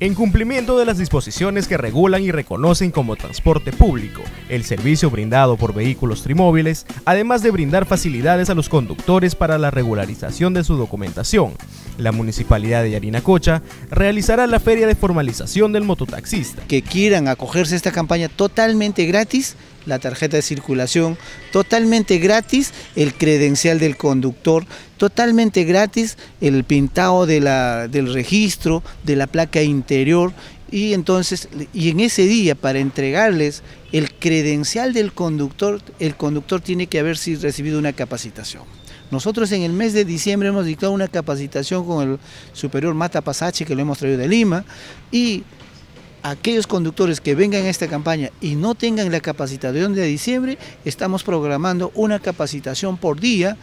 En cumplimiento de las disposiciones que regulan y reconocen como transporte público el servicio brindado por vehículos trimóviles, además de brindar facilidades a los conductores para la regularización de su documentación, la Municipalidad de Yarinacocha realizará la feria de formalización del mototaxista. Que quieran acogerse a esta campaña totalmente gratis, la tarjeta de circulación totalmente gratis, el credencial del conductor totalmente gratis, el pintado de la, del registro, de la placa interior y entonces, y en ese día para entregarles el credencial del conductor, el conductor tiene que haber recibido una capacitación. Nosotros en el mes de diciembre hemos dictado una capacitación con el superior Mata Pasache, que lo hemos traído de Lima, y aquellos conductores que vengan a esta campaña y no tengan la capacitación de diciembre, estamos programando una capacitación por día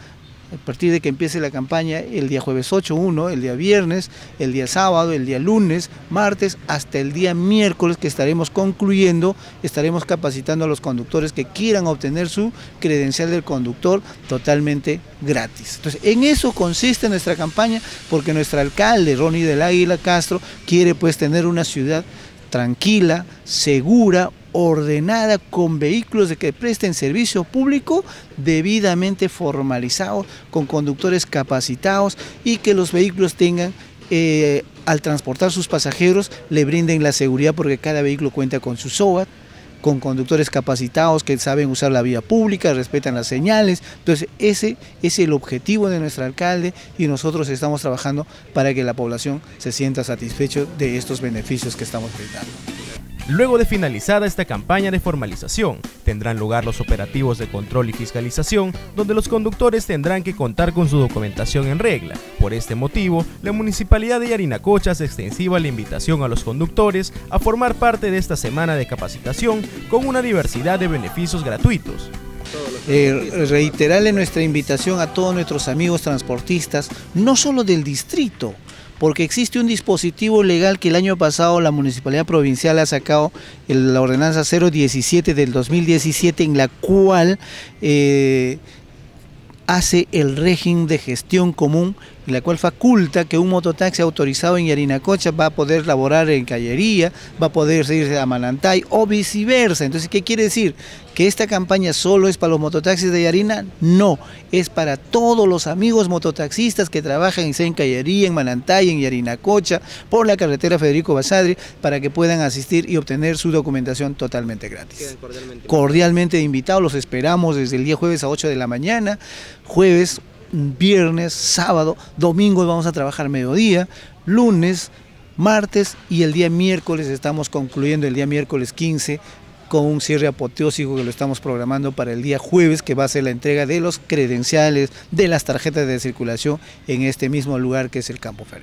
a partir de que empiece la campaña el día jueves 8, 1, el día viernes, el día sábado, el día lunes, martes, hasta el día miércoles que estaremos concluyendo, estaremos capacitando a los conductores que quieran obtener su credencial del conductor totalmente gratis. Entonces, en eso consiste nuestra campaña, porque nuestro alcalde, Ronnie del Águila Castro, quiere pues tener una ciudad tranquila, segura, ordenada con vehículos de que presten servicio público debidamente formalizados, con conductores capacitados y que los vehículos tengan eh, al transportar sus pasajeros le brinden la seguridad porque cada vehículo cuenta con su SOAT, con conductores capacitados que saben usar la vía pública, respetan las señales. Entonces, ese es el objetivo de nuestro alcalde y nosotros estamos trabajando para que la población se sienta satisfecho de estos beneficios que estamos brindando. Luego de finalizada esta campaña de formalización, tendrán lugar los operativos de control y fiscalización, donde los conductores tendrán que contar con su documentación en regla. Por este motivo, la Municipalidad de Yarinacocha hace extensiva la invitación a los conductores a formar parte de esta semana de capacitación con una diversidad de beneficios gratuitos. Eh, reiterarle nuestra invitación a todos nuestros amigos transportistas, no solo del distrito, porque existe un dispositivo legal que el año pasado la Municipalidad Provincial ha sacado, la ordenanza 017 del 2017, en la cual eh, hace el régimen de gestión común, la cual faculta que un mototaxi autorizado en Yarinacocha va a poder laborar en Callería, va a poder irse a Manantay o viceversa. Entonces, ¿qué quiere decir? ¿Que esta campaña solo es para los mototaxis de Yarina? No, es para todos los amigos mototaxistas que trabajan en Callería, en Manantay, en Yarinacocha, por la carretera Federico Basadri, para que puedan asistir y obtener su documentación totalmente gratis. Cordialmente, cordialmente invitados, los esperamos desde el día jueves a 8 de la mañana, jueves viernes, sábado, domingo vamos a trabajar mediodía, lunes, martes y el día miércoles estamos concluyendo el día miércoles 15 con un cierre apoteósico que lo estamos programando para el día jueves, que va a ser la entrega de los credenciales de las tarjetas de circulación en este mismo lugar que es el Campo Ferial.